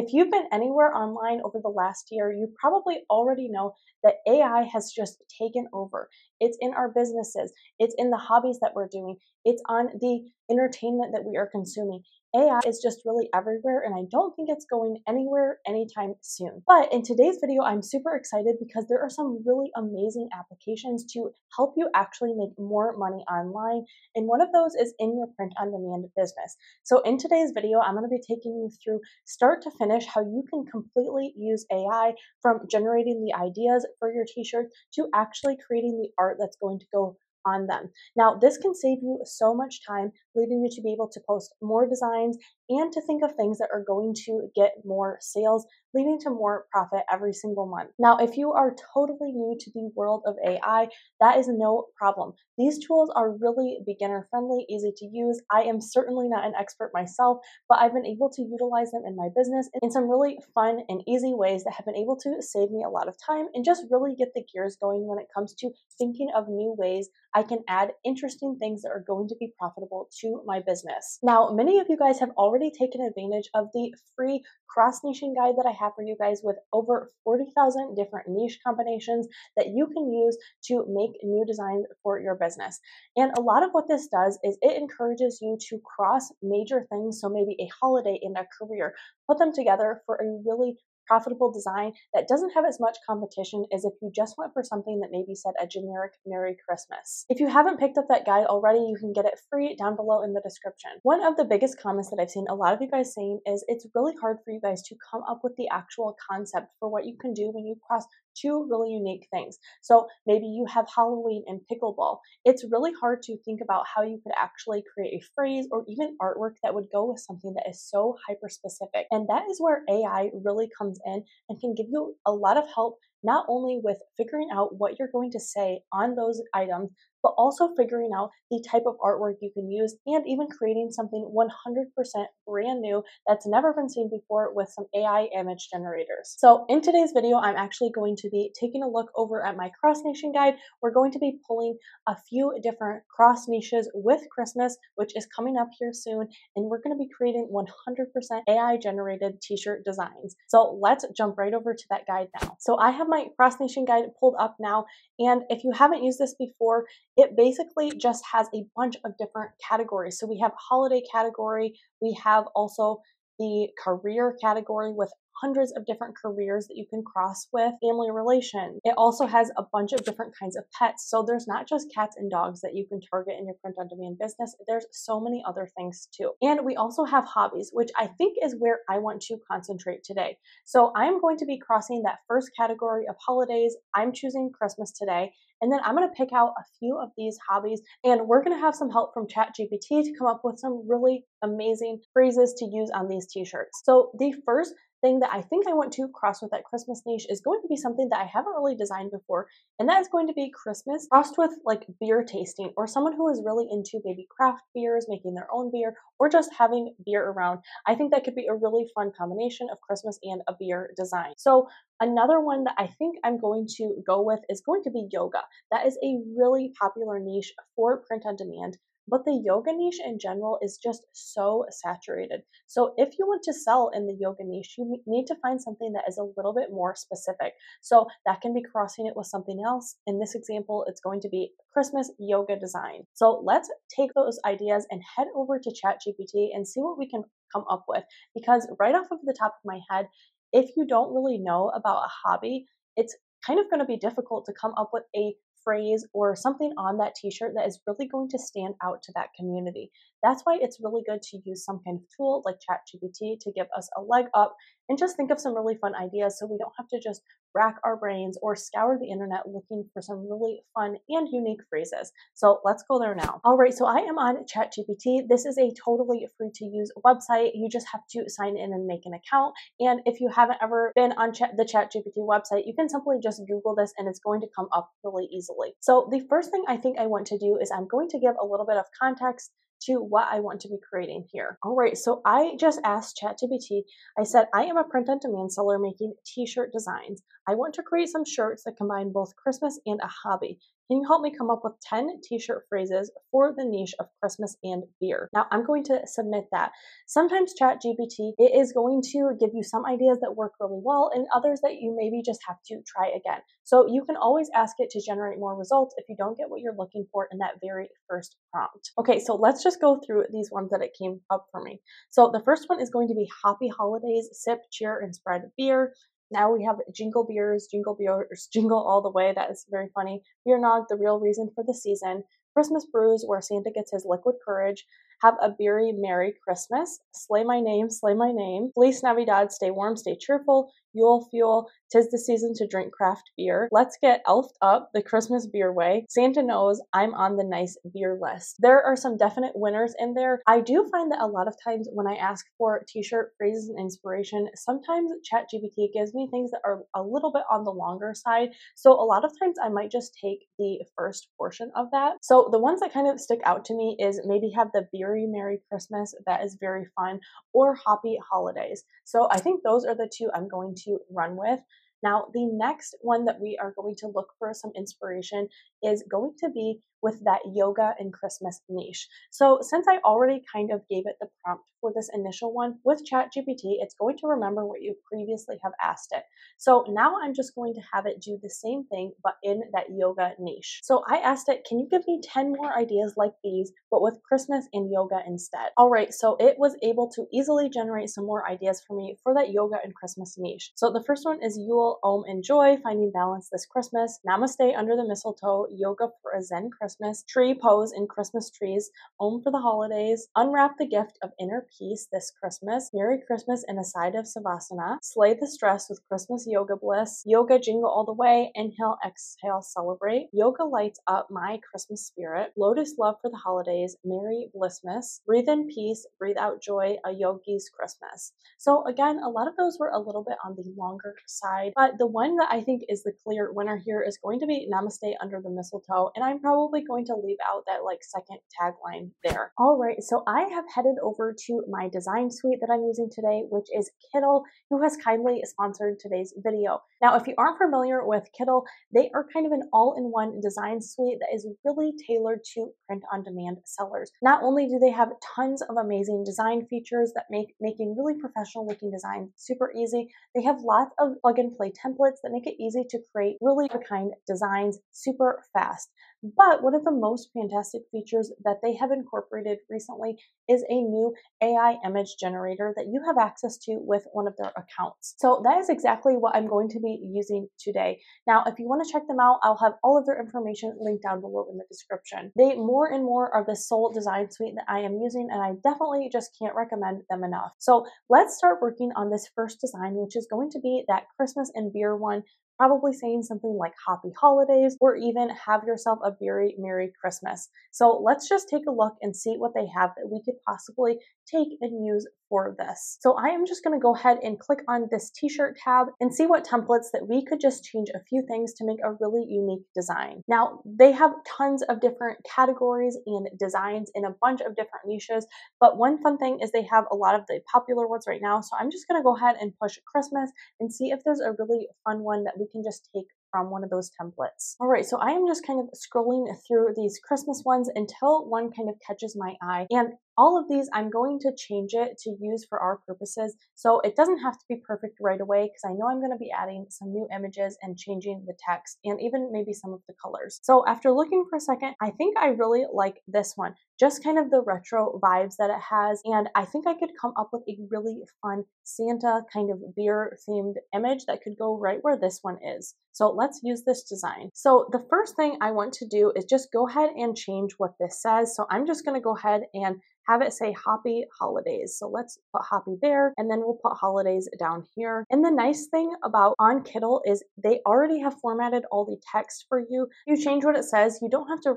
If you've been anywhere online over the last year, you probably already know that AI has just taken over. It's in our businesses, it's in the hobbies that we're doing, it's on the entertainment that we are consuming. AI is just really everywhere, and I don't think it's going anywhere anytime soon. But in today's video, I'm super excited because there are some really amazing applications to help you actually make more money online. And one of those is in your print on demand business. So in today's video, I'm going to be taking you through start to finish how you can completely use AI from generating the ideas for your t shirt to actually creating the art that's going to go on them. Now, this can save you so much time, leading you to be able to post more designs and to think of things that are going to get more sales, leading to more profit every single month. Now, if you are totally new to the world of AI, that is no problem. These tools are really beginner friendly, easy to use. I am certainly not an expert myself, but I've been able to utilize them in my business in some really fun and easy ways that have been able to save me a lot of time and just really get the gears going when it comes to thinking of new ways I can add interesting things that are going to be profitable to my business. Now, many of you guys have already taken advantage of the free cross niching guide that I have for you guys with over 40,000 different niche combinations that you can use to make new designs for your business. And a lot of what this does is it encourages you to cross major things, so maybe a holiday and a career, put them together for a really profitable design that doesn't have as much competition as if you just went for something that maybe said a generic Merry Christmas. If you haven't picked up that guide already, you can get it free down below in the description. One of the biggest comments that I've seen a lot of you guys saying is it's really hard for you guys to come up with the actual concept for what you can do when you cross two really unique things. So maybe you have Halloween and pickleball. It's really hard to think about how you could actually create a phrase or even artwork that would go with something that is so hyper specific. And that is where AI really comes in and can give you a lot of help not only with figuring out what you're going to say on those items, but also figuring out the type of artwork you can use and even creating something 100% brand new that's never been seen before with some AI image generators. So in today's video, I'm actually going to be taking a look over at my cross niching guide. We're going to be pulling a few different cross niches with Christmas, which is coming up here soon, and we're going to be creating 100% AI generated t-shirt designs. So let's jump right over to that guide now. So I have my cross niching guide pulled up now, and if you haven't used this before, it basically just has a bunch of different categories. So we have holiday category, we have also the career category with hundreds of different careers that you can cross with family relation. It also has a bunch of different kinds of pets. So there's not just cats and dogs that you can target in your print on demand business. There's so many other things too. And we also have hobbies, which I think is where I want to concentrate today. So I'm going to be crossing that first category of holidays. I'm choosing Christmas today. And then I'm going to pick out a few of these hobbies and we're going to have some help from ChatGPT to come up with some really amazing phrases to use on these t-shirts. So the first thing that I think I want to cross with that Christmas niche is going to be something that I haven't really designed before, and that is going to be Christmas crossed with like beer tasting or someone who is really into maybe craft beers, making their own beer, or just having beer around. I think that could be a really fun combination of Christmas and a beer design. So Another one that I think I'm going to go with is going to be yoga. That is a really popular niche for print on demand but the yoga niche in general is just so saturated. So if you want to sell in the yoga niche, you need to find something that is a little bit more specific. So that can be crossing it with something else. In this example, it's going to be Christmas yoga design. So let's take those ideas and head over to ChatGPT and see what we can come up with. Because right off of the top of my head, if you don't really know about a hobby, it's kind of going to be difficult to come up with a phrase or something on that t-shirt that is really going to stand out to that community. That's why it's really good to use some kind of tool like ChatGPT to give us a leg up and just think of some really fun ideas so we don't have to just rack our brains or scour the internet looking for some really fun and unique phrases. So let's go there now. All right, so I am on ChatGPT. This is a totally free to use website. You just have to sign in and make an account. And if you haven't ever been on chat, the ChatGPT website, you can simply just Google this and it's going to come up really easily. So the first thing I think I want to do is I'm going to give a little bit of context to what I want to be creating here. All right, so I just asked ChatGPT, I said, I am a print on demand seller making t shirt designs. I want to create some shirts that combine both Christmas and a hobby. Can you help me come up with 10 t-shirt phrases for the niche of Christmas and beer? Now I'm going to submit that. Sometimes ChatGPT it is going to give you some ideas that work really well and others that you maybe just have to try again. So you can always ask it to generate more results if you don't get what you're looking for in that very first prompt. Okay, so let's just go through these ones that it came up for me. So the first one is going to be happy holidays, sip, cheer, and spread beer. Now we have jingle beers, jingle beers, jingle all the way. That is very funny. Beer nog, the real reason for the season. Christmas brews, where Santa gets his liquid courage. Have a beery Merry Christmas. Slay my name, slay my name. Feliz Navidad, stay warm, stay cheerful. Yule Fuel, tis the season to drink craft beer. Let's get elfed up the Christmas beer way. Santa knows I'm on the nice beer list. There are some definite winners in there. I do find that a lot of times when I ask for t-shirt phrases and inspiration, sometimes ChatGPT gives me things that are a little bit on the longer side. So a lot of times I might just take the first portion of that. So the ones that kind of stick out to me is maybe have the Beery Merry Christmas. That is very fun. Or Happy Holidays. So I think those are the two I'm going to run with. Now, the next one that we are going to look for some inspiration is going to be with that yoga and Christmas niche. So since I already kind of gave it the prompt for this initial one with ChatGPT, it's going to remember what you previously have asked it. So now I'm just going to have it do the same thing, but in that yoga niche. So I asked it, can you give me 10 more ideas like these, but with Christmas and yoga instead? All right, so it was able to easily generate some more ideas for me for that yoga and Christmas niche. So the first one is Yule, Om, and Joy, finding balance this Christmas. Namaste under the mistletoe, yoga for a Zen Christmas, tree pose in Christmas trees, home for the holidays, unwrap the gift of inner peace this Christmas, Merry Christmas and a side of Savasana, slay the stress with Christmas yoga bliss, yoga jingle all the way, inhale, exhale, celebrate, yoga lights up my Christmas spirit, lotus love for the holidays, Merry Blissmas, breathe in peace, breathe out joy, a yogi's Christmas. So again, a lot of those were a little bit on the longer side, but the one that I think is the clear winner here is going to be Namaste under the mistletoe, and I'm probably going to leave out that like second tagline there. All right, so I have headed over to my design suite that I'm using today, which is Kittl, who has kindly sponsored today's video. Now, if you aren't familiar with Kittl, they are kind of an all-in-one design suite that is really tailored to print-on-demand sellers. Not only do they have tons of amazing design features that make making really professional-looking designs super easy, they have lots of plug-and-play templates that make it easy to create really kind designs super fast. But one of the most fantastic features that they have incorporated recently is a new AI image generator that you have access to with one of their accounts. So that is exactly what I'm going to be using today. Now, if you want to check them out, I'll have all of their information linked down below in the description. They more and more are the sole design suite that I am using, and I definitely just can't recommend them enough. So let's start working on this first design, which is going to be that Christmas and beer one probably saying something like happy holidays or even have yourself a very Merry Christmas. So let's just take a look and see what they have that we could possibly take and use for this. So I am just going to go ahead and click on this t-shirt tab and see what templates that we could just change a few things to make a really unique design. Now they have tons of different categories and designs in a bunch of different niches, but one fun thing is they have a lot of the popular ones right now. So I'm just going to go ahead and push Christmas and see if there's a really fun one that we can just take from one of those templates. All right, so I am just kind of scrolling through these Christmas ones until one kind of catches my eye. And all of these, I'm going to change it to use for our purposes. So it doesn't have to be perfect right away because I know I'm going to be adding some new images and changing the text and even maybe some of the colors. So after looking for a second, I think I really like this one. Just kind of the retro vibes that it has. And I think I could come up with a really fun Santa kind of beer themed image that could go right where this one is. So let's use this design. So the first thing I want to do is just go ahead and change what this says. So I'm just going to go ahead and have it say happy holidays. So let's put happy there and then we'll put holidays down here. And the nice thing about on Kittl is they already have formatted all the text for you. You change what it says, you don't have to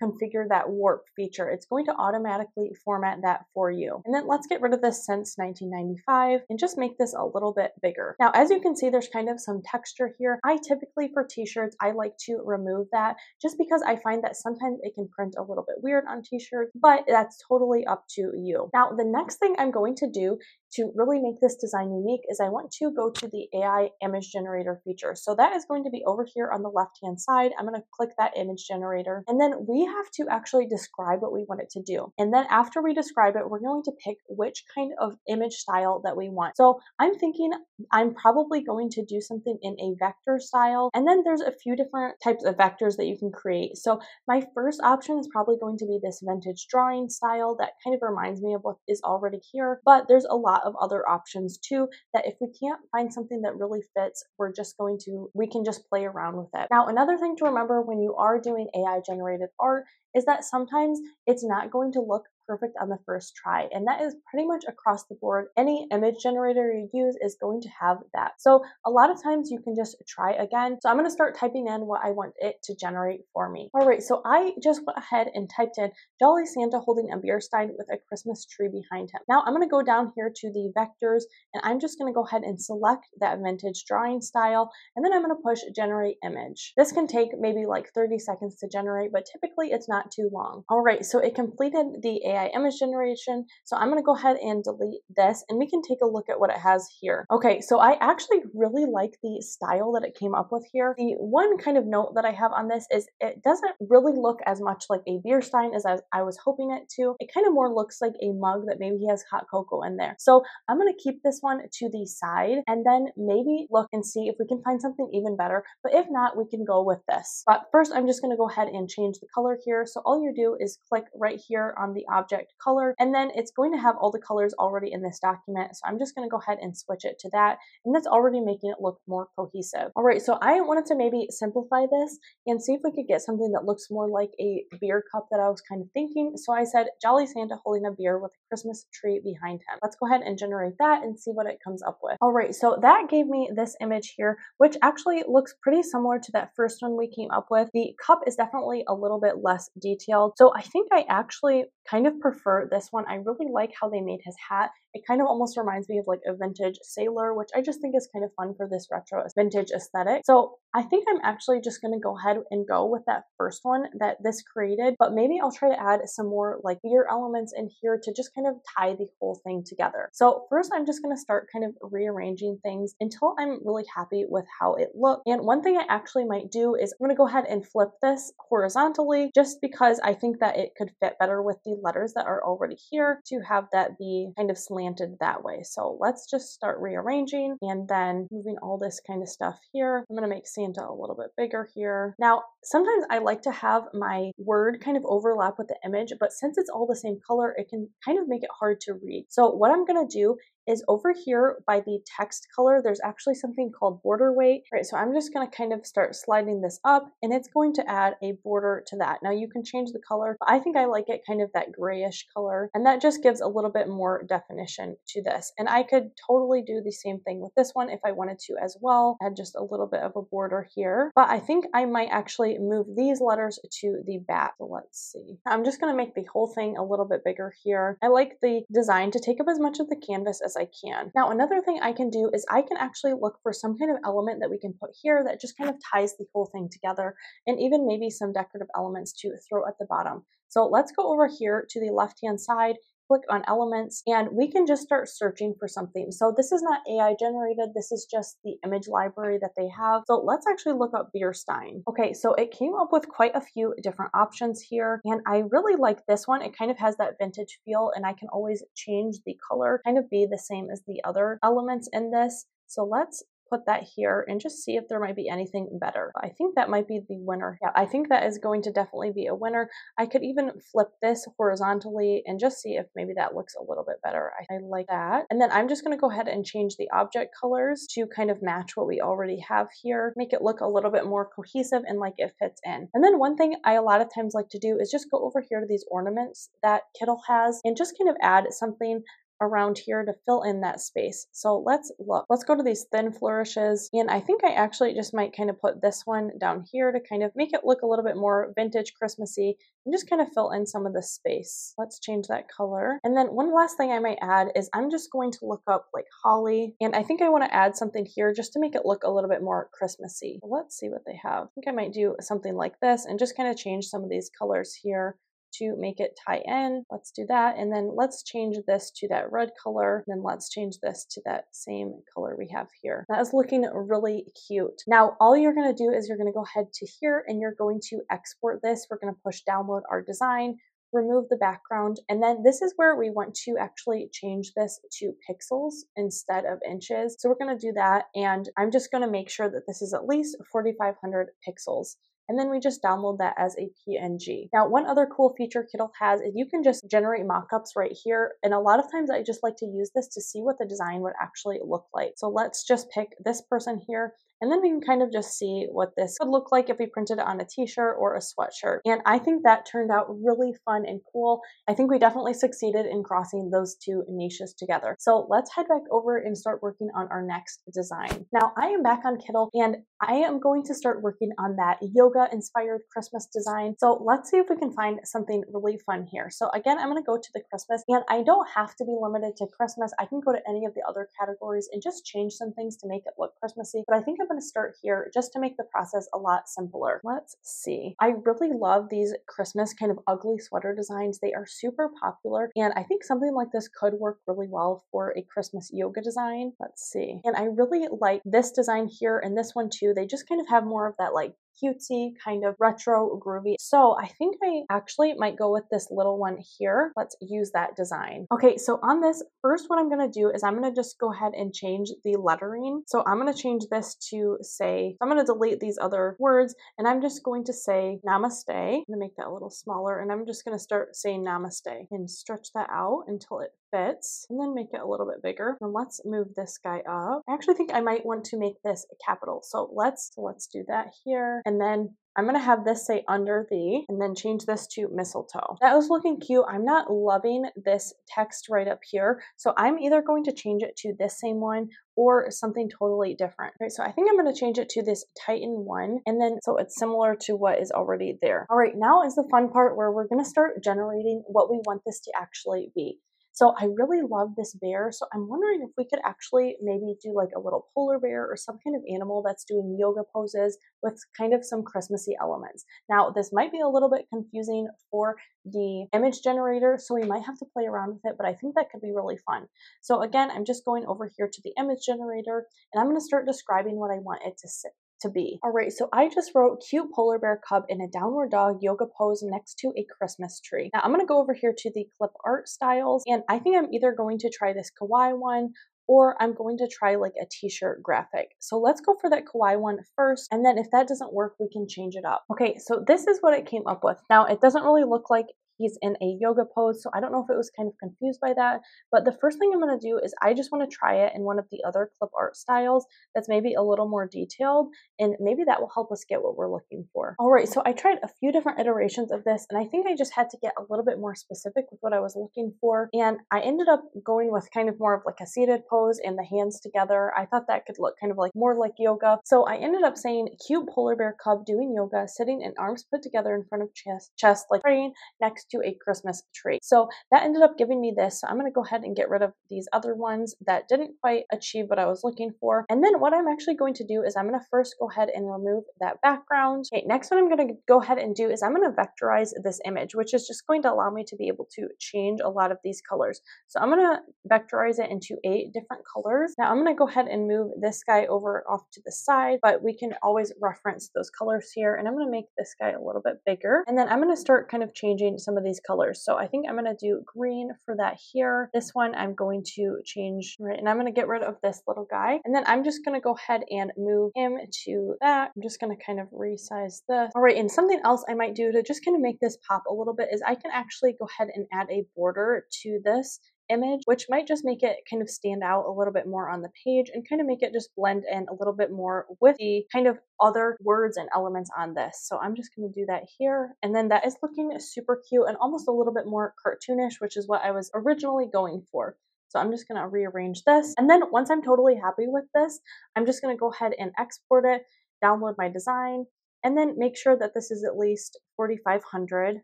reconfigure that warp feature. It's going to automatically format that for you. And then let's get rid of this since 1995 and just make this a little bit bigger. Now, as you can see, there's kind of some texture here. I typically for t-shirts, I like to remove that just because I find that sometimes it can print a little bit weird on t-shirts, but that's totally up to you. Now, the next thing I'm going to do to really make this design unique is I want to go to the AI image generator feature. So that is going to be over here on the left hand side. I'm going to click that image generator and then we have to actually describe what we want it to do. And then after we describe it, we're going to pick which kind of image style that we want. So I'm thinking I'm probably going to do something in a vector style. And then there's a few different types of vectors that you can create. So my first option is probably going to be this vintage drawing style that kind of reminds me of what is already here. But there's a of other options too that if we can't find something that really fits, we're just going to, we can just play around with it. Now, another thing to remember when you are doing AI generated art is that sometimes it's not going to look perfect on the first try. And that is pretty much across the board. Any image generator you use is going to have that. So a lot of times you can just try again. So I'm going to start typing in what I want it to generate for me. All right, so I just went ahead and typed in Jolly Santa holding a beer stein with a Christmas tree behind him. Now I'm going to go down here to the vectors and I'm just going to go ahead and select that vintage drawing style and then I'm going to push generate image. This can take maybe like 30 seconds to generate, but typically it's not too long. All right, so it completed the AI image generation. So I'm going to go ahead and delete this and we can take a look at what it has here. Okay, so I actually really like the style that it came up with here. The one kind of note that I have on this is it doesn't really look as much like a beer stein as I was hoping it to. It kind of more looks like a mug that maybe he has hot cocoa in there. So I'm going to keep this one to the side and then maybe look and see if we can find something even better. But if not, we can go with this. But first, I'm just going to go ahead and change the color here. So all you do is click right here on the object color, and then it's going to have all the colors already in this document. So I'm just going to go ahead and switch it to that, and that's already making it look more cohesive. All right, so I wanted to maybe simplify this and see if we could get something that looks more like a beer cup that I was kind of thinking. So I said Jolly Santa holding a beer with a Christmas tree behind him. Let's go ahead and generate that and see what it comes up with. All right, so that gave me this image here, which actually looks pretty similar to that first one we came up with. The cup is definitely a little bit less detailed. So I think I actually kind of prefer this one. I really like how they made his hat. It kind of almost reminds me of like a vintage sailor, which I just think is kind of fun for this retro vintage aesthetic. So I think I'm actually just going to go ahead and go with that first one that this created, but maybe I'll try to add some more like beer elements in here to just kind of tie the whole thing together. So first I'm just going to start kind of rearranging things until I'm really happy with how it looks. And one thing I actually might do is I'm going to go ahead and flip this horizontally just because I think that it could fit better with the letters that are already here to have that be kind of slanted that way. So let's just start rearranging and then moving all this kind of stuff here. I'm going to make Santa a little bit bigger here. Now, sometimes I like to have my word kind of overlap with the image, but since it's all the same color, it can kind of make it hard to read. So what I'm going to do is over here by the text color, there's actually something called border weight. Right, so I'm just gonna kind of start sliding this up and it's going to add a border to that. Now you can change the color, but I think I like it kind of that grayish color and that just gives a little bit more definition to this. And I could totally do the same thing with this one if I wanted to as well, add just a little bit of a border here. But I think I might actually move these letters to the back. So let's see. I'm just gonna make the whole thing a little bit bigger here. I like the design to take up as much of the canvas as I can. Now, another thing I can do is I can actually look for some kind of element that we can put here that just kind of ties the whole thing together and even maybe some decorative elements to throw at the bottom. So let's go over here to the left-hand side click on elements and we can just start searching for something. So this is not AI generated, this is just the image library that they have. So let's actually look up beer stein. Okay, so it came up with quite a few different options here and I really like this one. It kind of has that vintage feel and I can always change the color, kind of be the same as the other elements in this. So let's put that here and just see if there might be anything better. I think that might be the winner. Yeah, I think that is going to definitely be a winner. I could even flip this horizontally and just see if maybe that looks a little bit better. I, I like that. And then I'm just going to go ahead and change the object colors to kind of match what we already have here, make it look a little bit more cohesive and like it fits in. And then one thing I a lot of times like to do is just go over here to these ornaments that Kittl has and just kind of add something around here to fill in that space. So let's look. Let's go to these thin flourishes. And I think I actually just might kind of put this one down here to kind of make it look a little bit more vintage Christmassy and just kind of fill in some of the space. Let's change that color. And then one last thing I might add is I'm just going to look up like holly. And I think I want to add something here just to make it look a little bit more Christmassy. Let's see what they have. I think I might do something like this and just kind of change some of these colors here to make it tie in. Let's do that. And then let's change this to that red color. And then let's change this to that same color we have here. That is looking really cute. Now, all you're going to do is you're going to go ahead to here and you're going to export this. We're going to push download our design remove the background. And then this is where we want to actually change this to pixels instead of inches. So we're gonna do that. And I'm just gonna make sure that this is at least 4,500 pixels and then we just download that as a PNG. Now, one other cool feature Kittl has is you can just generate mockups right here. And a lot of times I just like to use this to see what the design would actually look like. So let's just pick this person here and then we can kind of just see what this would look like if we printed it on a t-shirt or a sweatshirt. And I think that turned out really fun and cool. I think we definitely succeeded in crossing those two niches together. So let's head back over and start working on our next design. Now I am back on Kittl and I am going to start working on that yoga inspired Christmas design. So let's see if we can find something really fun here. So again, I'm going to go to the Christmas and I don't have to be limited to Christmas. I can go to any of the other categories and just change some things to make it look Christmassy. But I think I'm going to start here just to make the process a lot simpler. Let's see. I really love these Christmas kind of ugly sweater designs. They are super popular and I think something like this could work really well for a Christmas yoga design. Let's see. And I really like this design here and this one too. They just kind of have more of that like cutesy, kind of retro groovy. So I think I actually might go with this little one here. Let's use that design. Okay, so on this, first what I'm gonna do is I'm gonna just go ahead and change the lettering. So I'm gonna change this to say, I'm gonna delete these other words and I'm just going to say namaste. I'm gonna make that a little smaller and I'm just gonna start saying namaste and stretch that out until it fits and then make it a little bit bigger. And let's move this guy up. I actually think I might want to make this a capital. So let's, let's do that here. And then I'm to have this say under the and then change this to mistletoe. That was looking cute. I'm not loving this text right up here. So I'm either going to change it to this same one or something totally different. Right, so I think I'm to change it to this Titan one and then so it's similar to what is already there. All right, now is the fun part where we're to start generating what we want this to actually be. So I really love this bear. So I'm wondering if we could actually maybe do like a little polar bear or some kind of animal that's doing yoga poses with kind of some Christmassy elements. Now, this might be a little bit confusing for the image generator, so we might have to play around with it, but I think that could be really fun. So again, I'm just going over here to the image generator and I'm going to start describing what I want it to sit to be. All right, so I just wrote cute polar bear cub in a downward dog yoga pose next to a Christmas tree. Now I'm gonna go over here to the clip art styles, and I think I'm either going to try this kawaii one or I'm going to try like a t-shirt graphic. So let's go for that kawaii one first, and then if that doesn't work, we can change it up. Okay, so this is what it came up with. Now, it doesn't really look like he's in a yoga pose. So I don't know if it was kind of confused by that. But the first thing I'm going to do is I just want to try it in one of the other clip art styles that's maybe a little more detailed. And maybe that will help us get what we're looking for. All right, so I tried a few different iterations of this. And I think I just had to get a little bit more specific with what I was looking for. And I ended up going with kind of more of like a seated pose and the hands together. I thought that could look kind of like more like yoga. So I ended up saying cute polar bear cub doing yoga, sitting and arms put together in front of chest, chest like praying next next to a Christmas tree. So that ended up giving me this. So I'm going to go ahead and get rid of these other ones that didn't quite achieve what I was looking for. And then what I'm actually going to do is I'm going to first go ahead and remove that background. Okay, next what I'm going to go ahead and do is I'm going to vectorize this image, which is just going to allow me to be able to change a lot of these colors. So I'm going to vectorize it into eight different colors. Now I'm going to go ahead and move this guy over off to the side, but we can always reference those colors here. And I'm going to make this guy a little bit bigger. And then I'm going to start kind of changing some some of these colors. So I think I'm going to do green for that here. This one I'm going to change, right? And I'm going to get rid of this little guy. And then I'm just going to go ahead and move him to that. I'm just going to kind of resize this. All right, and something else I might do to just kind of make this pop a little bit is I can actually go ahead and add a border to this image, which might just make it kind of stand out a little bit more on the page and kind of make it just blend in a little bit more with the kind of other words and elements on this. So I'm just going to do that here. And then that is looking super cute and almost a little bit more cartoonish, which is what I was originally going for. So I'm just going to rearrange this. And then once I'm totally happy with this, I'm just going to go ahead and export it, download my design, and then make sure that this is at least 4,500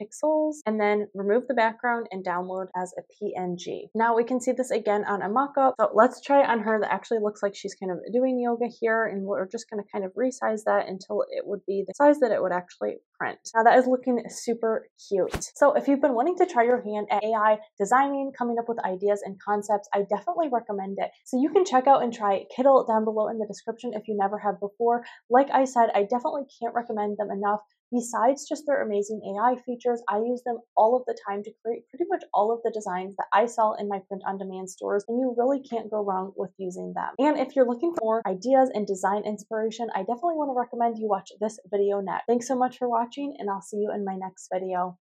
pixels and then remove the background and download as a PNG. Now we can see this again on a mock-up. So let's try on her that actually looks like she's kind of doing yoga here and we're just going to kind of resize that until it would be the size that it would actually print. Now that is looking super cute. So if you've been wanting to try your hand at AI designing, coming up with ideas and concepts, I definitely recommend it. So you can check out and try Kittl down below in the description if you never have before. Like I said, I definitely can't recommend them enough. Besides just their amazing AI features, I use them all of the time to create pretty much all of the designs that I sell in my print on demand stores, and you really can't go wrong with using them. And if you're looking for ideas and design inspiration, I definitely want to recommend you watch this video next. Thanks so much for watching, and I'll see you in my next video.